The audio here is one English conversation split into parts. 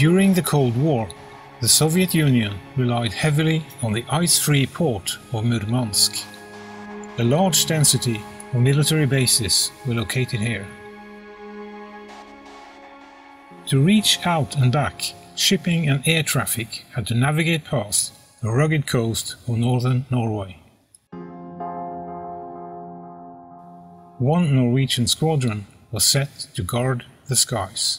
During the Cold War, the Soviet Union relied heavily on the ice-free port of Murmansk. A large density of military bases were located here. To reach out and back, shipping and air traffic had to navigate past the rugged coast of northern Norway. One Norwegian squadron was set to guard the skies.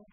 You.